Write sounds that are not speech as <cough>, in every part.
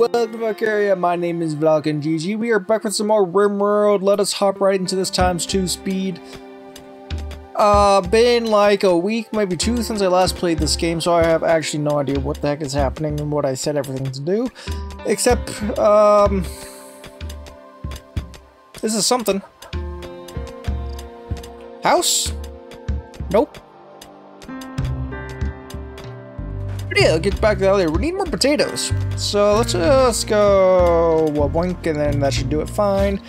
Welcome to Valkyria, my name is Valkyn GG. We are back with some more RimWorld. Let us hop right into this times two speed. Uh, been like a week, maybe two since I last played this game, so I have actually no idea what the heck is happening and what I said everything to do. Except, um... This is something. House? Nope. Yeah, get back to later. We need more potatoes. So let's just go well, boink, and then that should do it fine.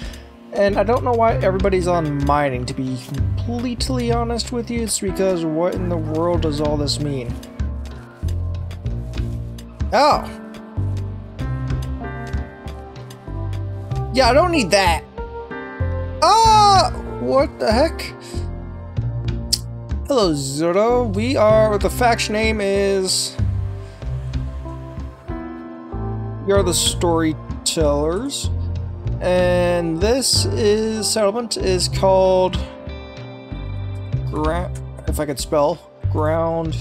And I don't know why everybody's on mining, to be completely honest with you. It's because what in the world does all this mean? Oh. Yeah, I don't need that. Ah! What the heck? Hello, Zoro. We are, the faction name is... Are the storytellers. And this is settlement is called if I could spell ground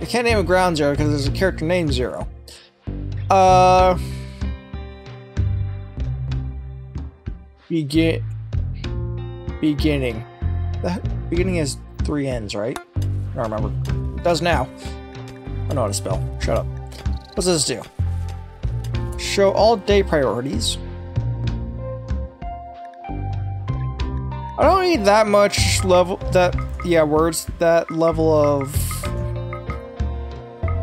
I can't name a ground zero because there's a character named zero. Uh begin beginning. The beginning has three ends, right? I don't remember. It does now. I know how to spell. Shut up. What's this do? Show all day priorities. I don't need that much level, that, yeah, words, that level of,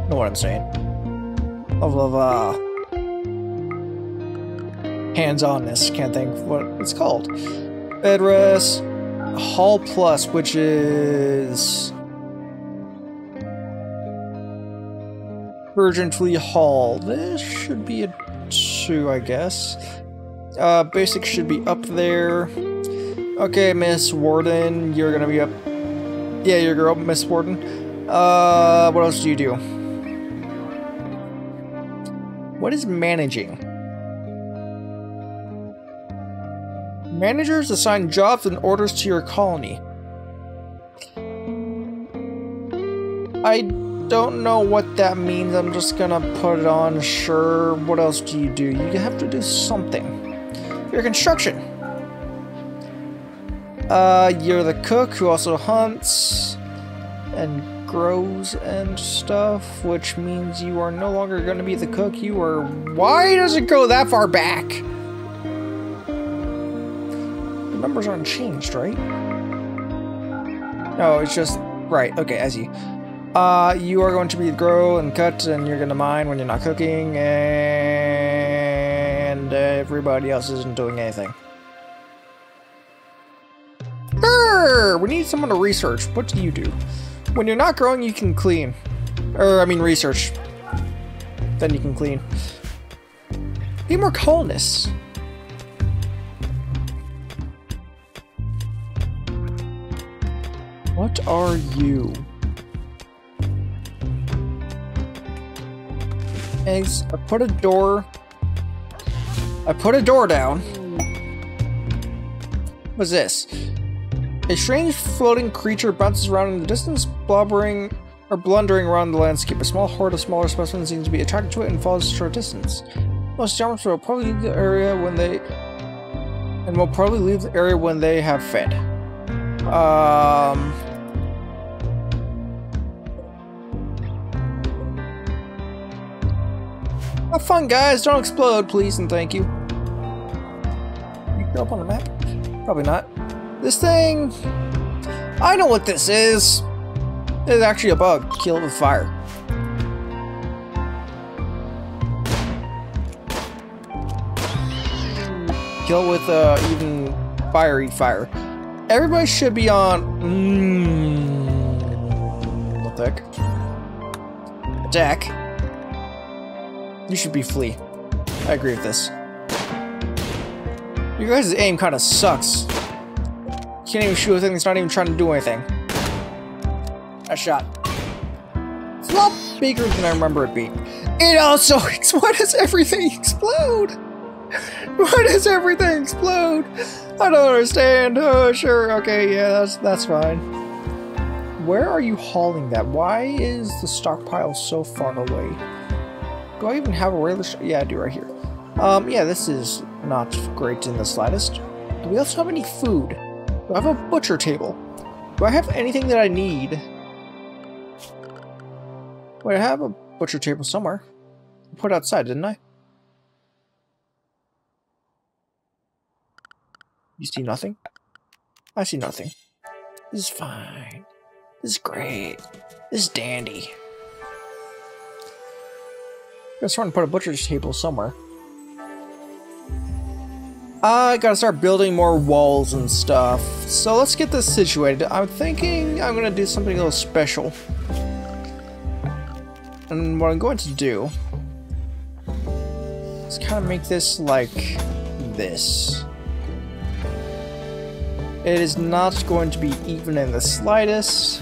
know what I'm saying, level of, uh, hands-onness, can't think what it's called. Bed rest, Hall Plus, which is Fleet Hall. This should be a 2, I guess. Uh, basic should be up there. Okay, Miss Warden, you're gonna be up. Yeah, your girl, Miss Warden. Uh, what else do you do? What is managing? Managers assign jobs and orders to your colony. I don't know what that means. I'm just gonna put it on. Sure. What else do you do? You have to do something. Your construction. Uh, you're the cook who also hunts and grows and stuff, which means you are no longer going to be the cook. You are. Why does it go that far back? The numbers aren't changed, right? No, it's just right. Okay, as you. Uh, you are going to be grow and cut, and you're going to mine when you're not cooking, and everybody else isn't doing anything. We need someone to research. What do you do? When you're not growing, you can clean. Or, I mean, research. Then you can clean. Need more colonists. What are you? Eggs. I put a door. I put a door down. What's this? A strange floating creature bounces around in the distance, blubbering or blundering around the landscape. A small horde of smaller specimens seems to be attracted to it and follows a short distance. Most jumpers will probably leave the area when they and will probably leave the area when they have fed. Um Have fun, guys. Don't explode, please, and thank you. You up on the map? Probably not. This thing... I know what this is. It's actually a bug. Kill it with fire. Kill it with uh, even fiery fire. Everybody should be on... Mmm... What the heck? Attack. You should be flee. I agree with this. You guys' aim kind of sucks. Can't even shoot a thing that's not even trying to do anything. A shot. It's a lot bigger than I remember it being. It also, <laughs> why does everything explode? <laughs> Why does everything explode? I don't understand. Oh, sure, okay, yeah, that's, that's fine. Where are you hauling that? Why is the stockpile so far away? Do I even have a regular... Yeah, I do right here. Um, yeah, this is not great in the slightest. Do we also have any food? Do I have a butcher table? Do I have anything that I need? Wait, I have a butcher table somewhere. I put outside, didn't I? You see nothing? I see nothing. This is fine. This is great. This is dandy. I'm trying to put a butcher's table somewhere. I gotta start building more walls and stuff. So let's get this situated. I'm thinking I'm gonna do something a little special. And what I'm going to do is kind of make this like this. It is not going to be even in the slightest.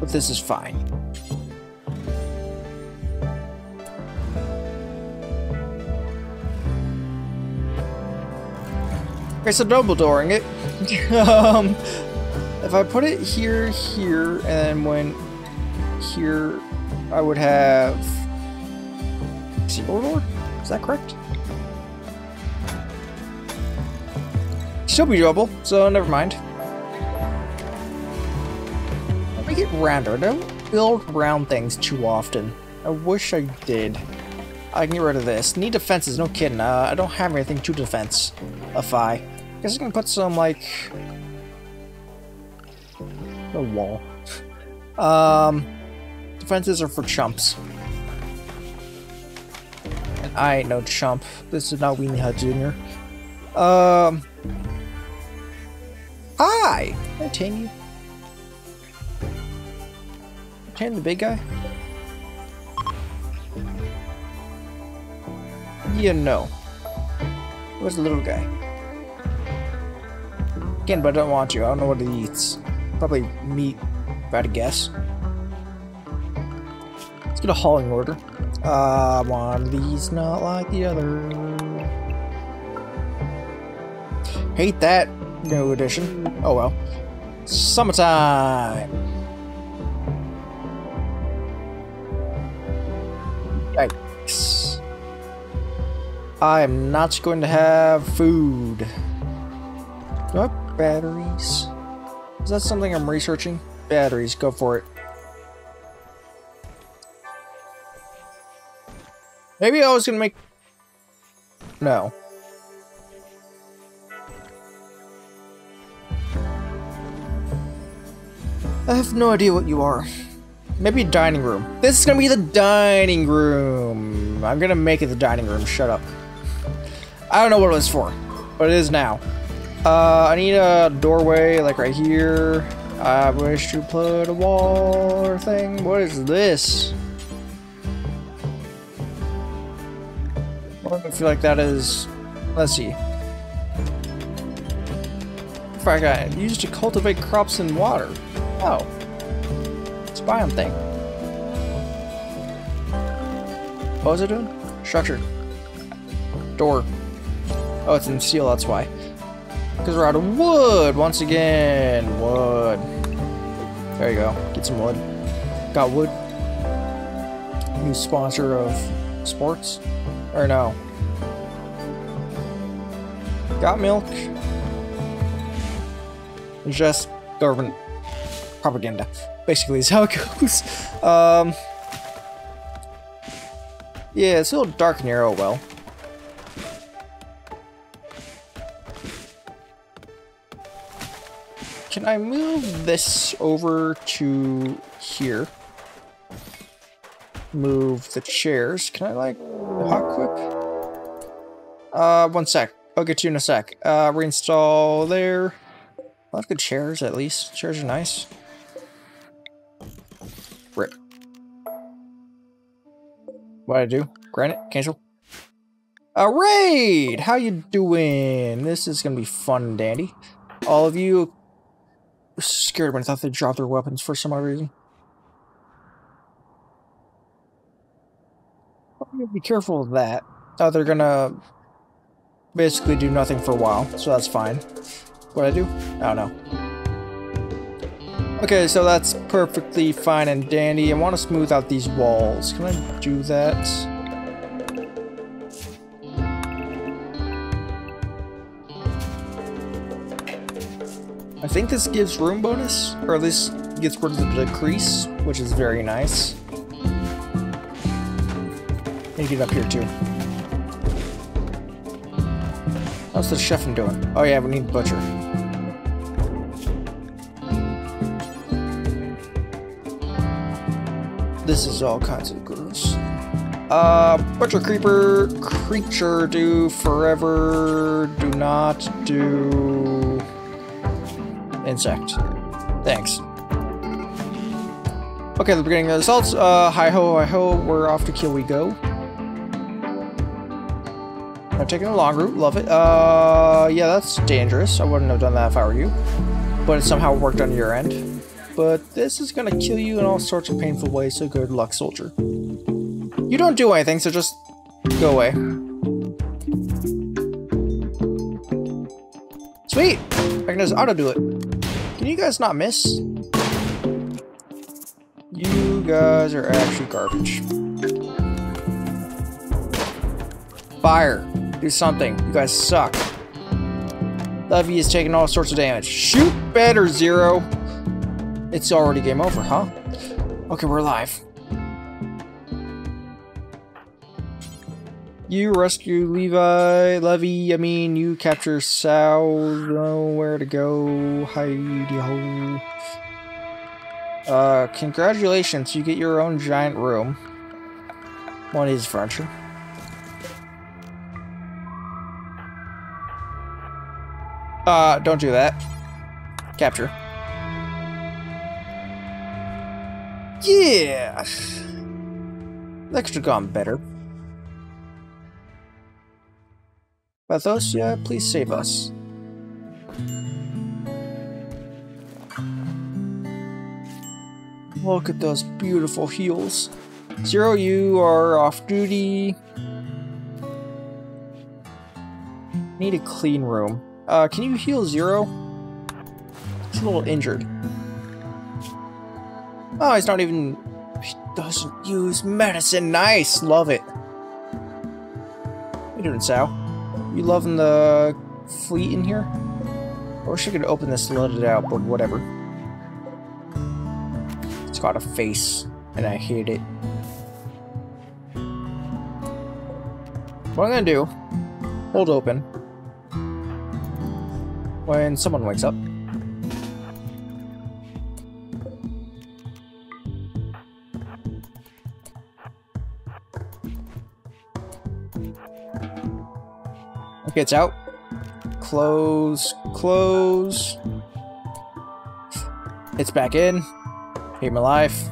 But this is fine. Okay, so double dooring it. <laughs> um, if I put it here, here, and then when here, I would have single door. Is that correct? Still be doable, so never mind. Make it rounder. I don't build round things too often. I wish I did. I can get rid of this. Need defenses, no kidding. Uh, I don't have anything to defense. I guess I can put some, like... A wall. um, defenses are for chumps. And I ain't no chump. This is not Weenie Hut Jr. Um... Hi! Can I tame you? Tame the big guy? You know. Where's the little guy? Again, but I don't want to. I don't know what he eats. Probably meat, if I had to guess. Let's get a hauling order. Uh, one of these not like the other. Hate that new edition. Oh well. Summertime! Yikes. I am not going to have food. Batteries? Is that something I'm researching? Batteries, go for it. Maybe I was gonna make... No. I have no idea what you are. Maybe dining room. This is gonna be the dining room. I'm gonna make it the dining room. Shut up. I don't know what it was for, but it is now. Uh, I need a doorway, like right here. I wish to put a wall or thing. What is this? I feel like that is... Let's see. If I got used to cultivate crops and water. Oh. It's a biome thing. What was it doing? Structure. Door. Oh, it's in steel, that's why. Because we're out of wood, once again. Wood. There you go. Get some wood. Got wood. New sponsor of sports. Or no. Got milk. Just government propaganda. Basically is how it goes. <laughs> Um, yeah, it's a little dark in here, oh well. Can I move this over to here? Move the chairs. Can I, like, hot quick? Uh, one sec. I'll get you in a sec. Uh, reinstall there. I like the chairs, at least. Chairs are nice. Rip. What I do? Granite? Cancel? A raid! How you doing? This is gonna be fun and dandy. All of you scared when I thought they dropped their weapons for some odd reason. Be careful of that. Oh, they're gonna basically do nothing for a while, so that's fine. What I do? I don't know. Okay, so that's perfectly fine and dandy. I want to smooth out these walls. Can I do that? I think this gives room bonus, or at least gets rid of the decrease, which is very nice. Make it up here too. How's the chef doing? Oh yeah, we need butcher. This is all kinds of gross. Uh, butcher creeper, creature do forever, do not do insect. Thanks. Okay, the beginning of the results. Uh, hi ho, hi ho, we're off to kill we go. I'm taking a long route, love it. Uh, yeah, that's dangerous. I wouldn't have done that if I were you. But it somehow worked on your end. But this is gonna kill you in all sorts of painful ways, so good luck, soldier. You don't do anything, so just go away. Sweet! I can just auto-do it. You guys not miss? You guys are actually garbage. Fire! Do something. You guys suck. Levy is taking all sorts of damage. Shoot better, Zero! It's already game over, huh? Okay, we're alive. You rescue Levi, Levy, I mean, you capture Sal, know where to go, hidey ho. Uh, congratulations, you get your own giant room. One is furniture. Uh, don't do that. Capture. Yeah! That could have gone better. Pathosia, please save us. Look at those beautiful heels. Zero, you are off duty. Need a clean room. Uh, can you heal Zero? He's a little injured. Oh, he's not even... He doesn't use medicine. Nice! Love it. How you doing, Sal? You loving the fleet in here? I wish I could open this and let it out, but whatever. It's got a face, and I hate it. What I'm gonna do, hold open, when someone wakes up. Gets out. Close, close. It's back in. Hate my life.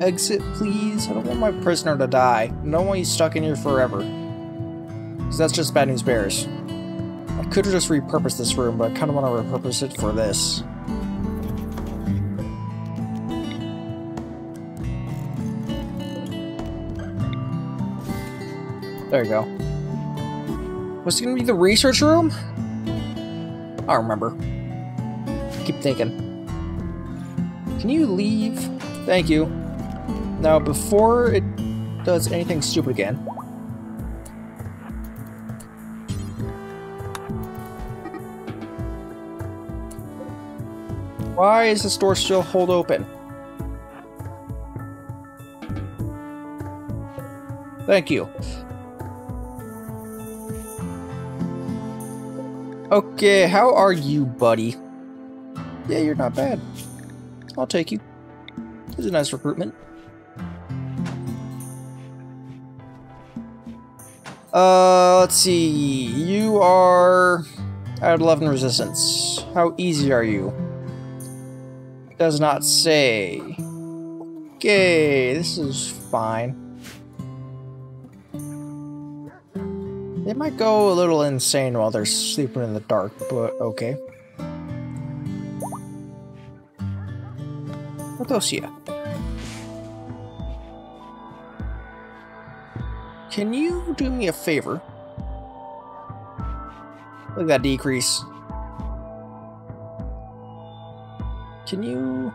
Exit, please. I don't want my prisoner to die. I don't want you stuck in here forever. Because that's just bad news bears. I could have just repurposed this room, but I kind of want to repurpose it for this. There you go. Was it gonna be the research room? I don't remember. Keep thinking. Can you leave? Thank you. Now, before it does anything stupid again. Why is the store still hold open? Thank you. Okay, how are you, buddy? Yeah, you're not bad. I'll take you. It's a nice recruitment. Uh, let's see. You are at 11 resistance. How easy are you? Does not say. Okay, this is fine. They might go a little insane while they're sleeping in the dark, but okay. Pathosia. Can you do me a favor? Look at that decrease. Can you...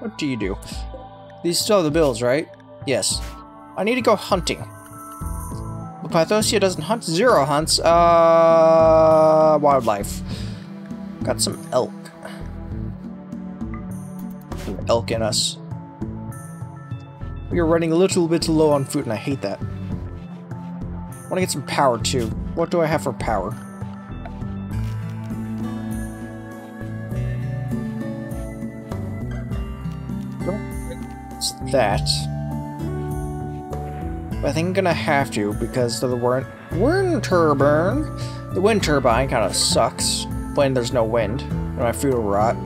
What do you do? These still have the bills, right? Yes. I need to go hunting. Pathosia doesn't hunt. Zero hunts. Uh, wildlife. Got some elk. Some elk in us. We are running a little bit too low on food, and I hate that. Want to get some power, too. What do I have for power? It's that. But I think I'm gonna have to because of the wind, wind turbine. The wind turbine kind of sucks when there's no wind, and my food will rot.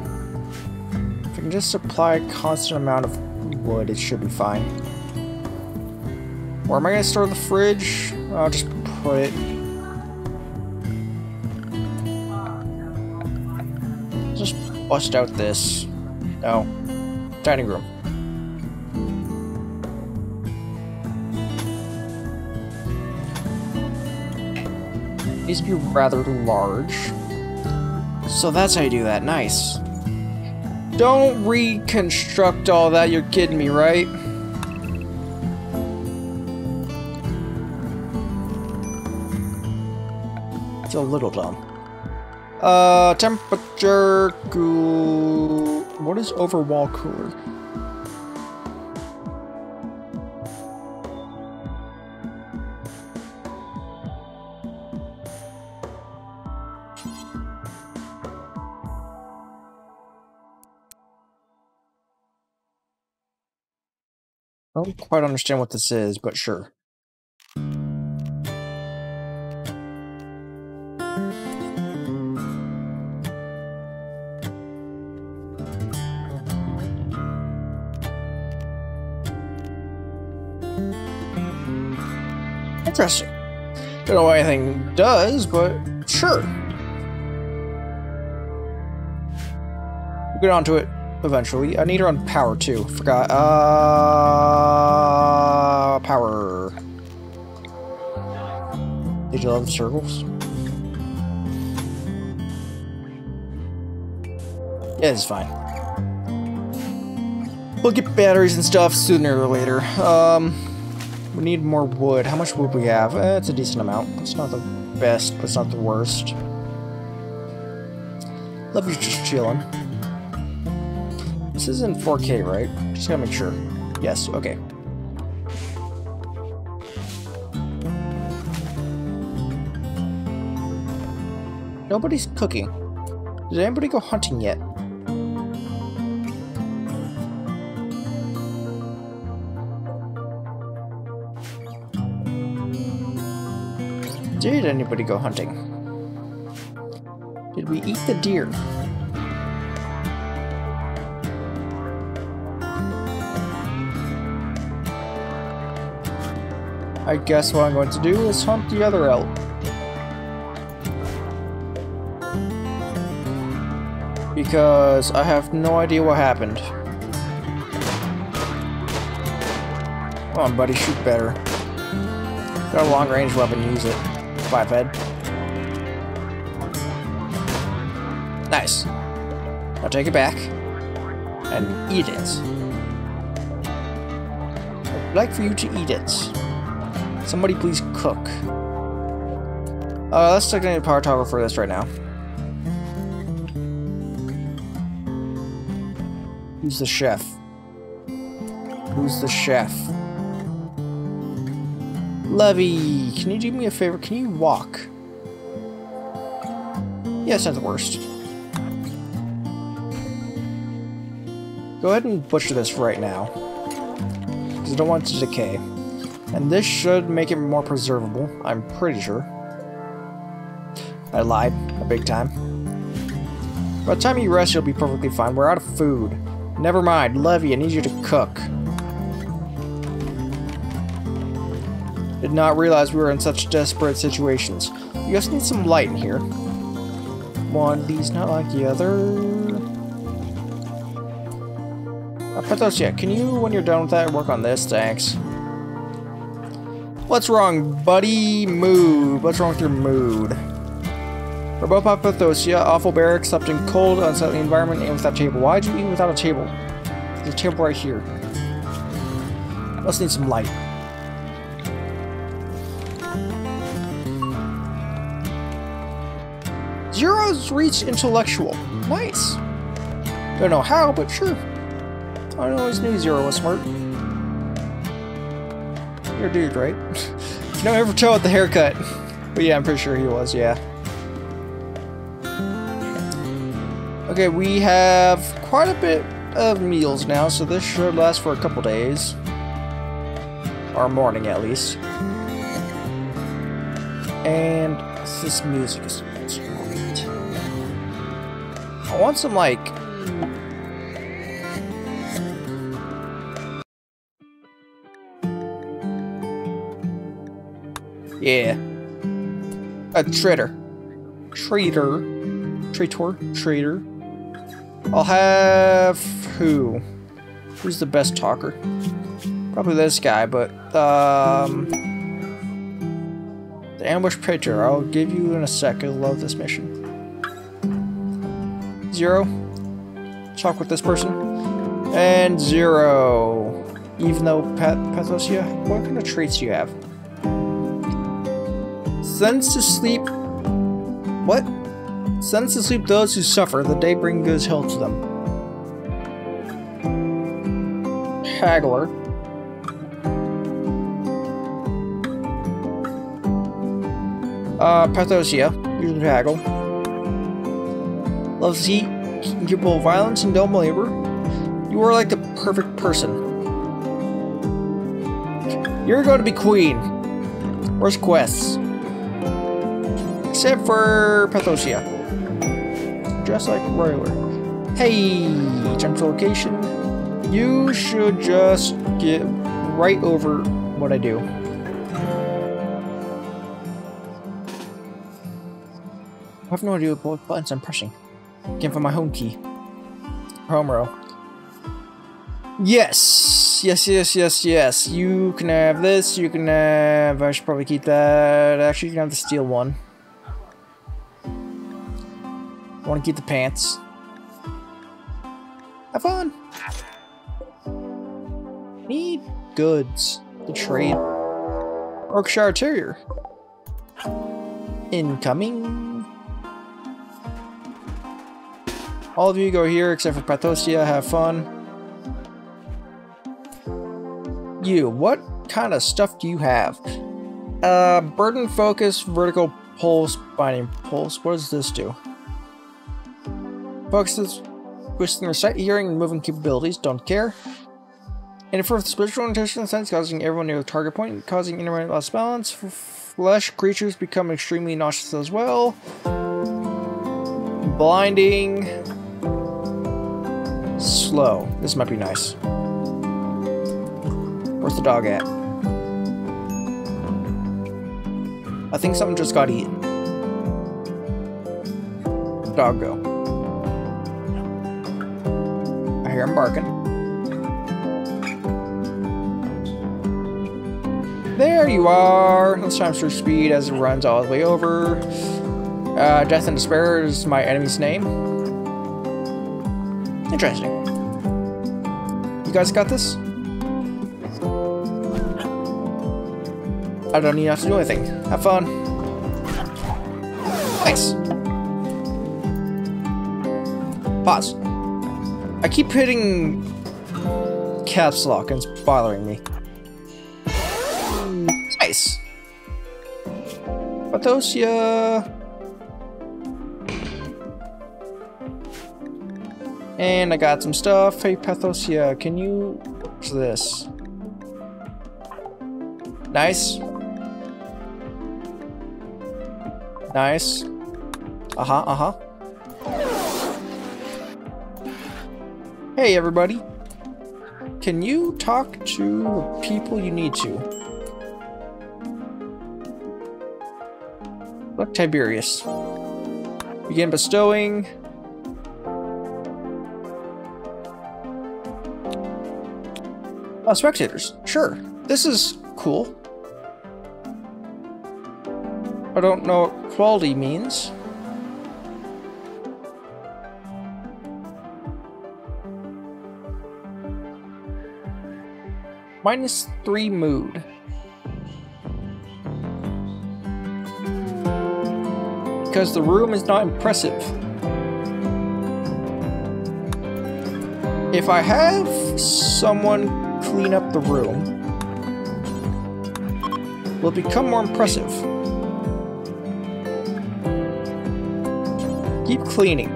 If I can just supply a constant amount of wood, it should be fine. Where am I gonna store the fridge? I'll just put it. Just bust out this. No. Dining room. To be rather large. So that's how you do that. Nice. Don't reconstruct all that. You're kidding me, right? It's a little dumb. Uh, temperature cool. What is overwall cooler? Don't quite understand what this is, but sure. Interesting. Don't know what anything does, but sure. We'll get onto it eventually. I need her on power too. Forgot. Uh, power. Did you love the circles? Yeah, it's fine. We'll get batteries and stuff sooner or later. Um, we need more wood. How much wood we have? Eh, it's a decent amount. It's not the best, but it's not the worst. Love you just chilling. This is in 4K, right? Just gotta make sure. Yes, okay. Nobody's cooking. Did anybody go hunting yet? Did anybody go hunting? Did we eat the deer? I guess what I'm going to do is hunt the other elk. Because I have no idea what happened. Come on, buddy, shoot better. Got a long-range weapon, use it. Five head. Nice. Now take it back. And eat it. I'd like for you to eat it. Somebody please cook. Uh, let's take a power toggle for this right now. Who's the chef? Who's the chef? Levy, can you do me a favor? Can you walk? Yeah, it's not the worst. Go ahead and butcher this right now. Because I don't want it to decay. And this should make it more preservable, I'm pretty sure. I lied, a big time. By the time you rest, you'll be perfectly fine. We're out of food. Never mind, Levy, I need you to cook. Did not realize we were in such desperate situations. You guys need some light in here. One of these not like the other. Uh, Pathos, can you, when you're done with that, work on this? Thanks. What's wrong, buddy? Mood. What's wrong with your mood? Robopop Pathosia, awful barracks, slept in cold, unsightly environment, and without table. Why'd you eat without a table? There's a table right here. Let's need some light. Zero's Reach intellectual. Nice. Don't know how, but sure. I always knew Zero was smart. Dude, right? <laughs> don't ever tell with the haircut. But yeah, I'm pretty sure he was, yeah. Okay, we have quite a bit of meals now, so this should last for a couple days. Or morning, at least. And this music is great. I want some, like, Yeah. A traitor. Traitor. Traitor. Traitor. I'll have... Who? Who's the best talker? Probably this guy, but... Um... The Ambush Predator. I'll give you in a sec. I love this mission. Zero. Talk with this person. And zero. Even though Pat Pathosia, what kind of traits do you have? Sends to sleep... What? Sends to sleep those who suffer. The day brings good health to them. Haggler. Uh, Pathosia. Usually haggle. Loves heat, incapable of violence, and don't labor. You are like the perfect person. You're going to be queen. Where's quests? Except for Pathosia. Just like Roiler. Hey, gentrification. You should just get right over what I do. I have no idea what buttons I'm pressing. Can't find my home key. Home row. Yes! Yes, yes, yes, yes. You can have this, you can have... I should probably keep that. Actually, you can have the steel one. Want to keep the pants. Have fun! Need goods to trade. Yorkshire Terrier. Incoming. All of you go here except for Pathosia. Have fun. You, what kind of stuff do you have? Uh, burden focus, vertigo pulse, blinding pulse. What does this do? Focuses boosting their sight, hearing, and moving capabilities. Don't care. And for spiritual intention sense, causing everyone near the target point, causing intermittent loss balance. Flesh creatures become extremely nauseous as well. Blinding. Slow. This might be nice. Where's the dog at? I think something just got eaten. Dog go. Hear him barking. There you are! Let's times through speed as it runs all the way over. Uh, Death and Despair is my enemy's name. Interesting. You guys got this? I don't need to have to do anything. Have fun. Thanks. Pause. Keep hitting caps lock and it's bothering me. Nice. Pathosia. And I got some stuff. Hey, Pathosia, can you... What's this? Nice. Nice. Uh-huh, uh-huh. Hey, everybody. Can you talk to the people you need to? Look, Tiberius. Begin bestowing. Uh, spectators. Sure. This is cool. I don't know what quality means. Minus three mood. Because the room is not impressive. If I have someone clean up the room, will become more impressive. Keep cleaning.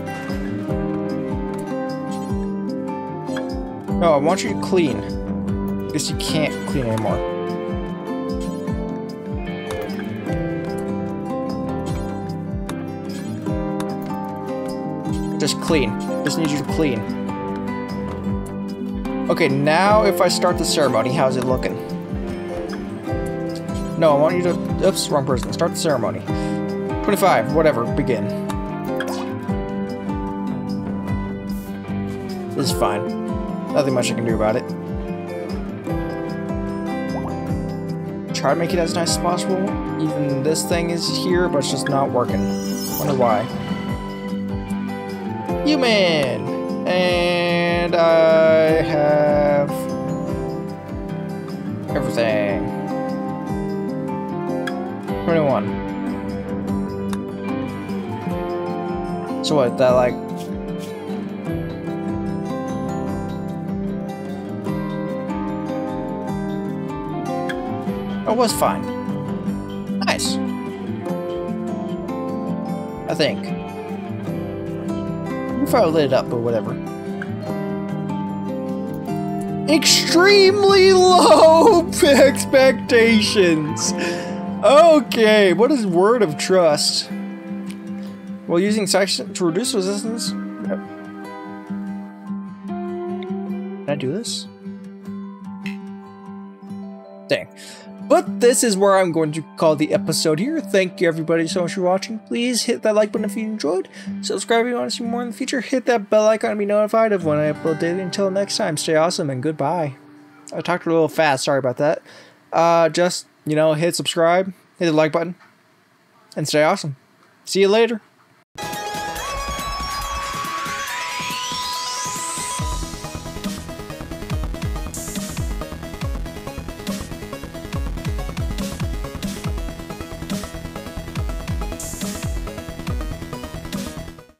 No, I want you to clean. Because you can't clean anymore. Just clean. Just need you to clean. Okay, now if I start the ceremony, how's it looking? No, I want you to... Oops, wrong person. Start the ceremony. 25, whatever, begin. This is fine. Nothing much I can do about it. Try to make it as nice as possible. Even this thing is here, but it's just not working. Wonder why. Human! And I have... Everything. 21. So what, that like... It was fine. Nice. I think. If I lit it up, but whatever. Extremely low <laughs> expectations! Okay, what is word of trust? Well, using section to reduce resistance. Yep. Can I do this? Dang. But this is where I'm going to call the episode here. Thank you everybody so much for watching. Please hit that like button if you enjoyed. Subscribe if you want to see more in the future. Hit that bell icon to be notified of when I upload daily. Until next time, stay awesome and goodbye. I talked a little fast, sorry about that. Uh, just you know, hit subscribe, hit the like button, and stay awesome. See you later.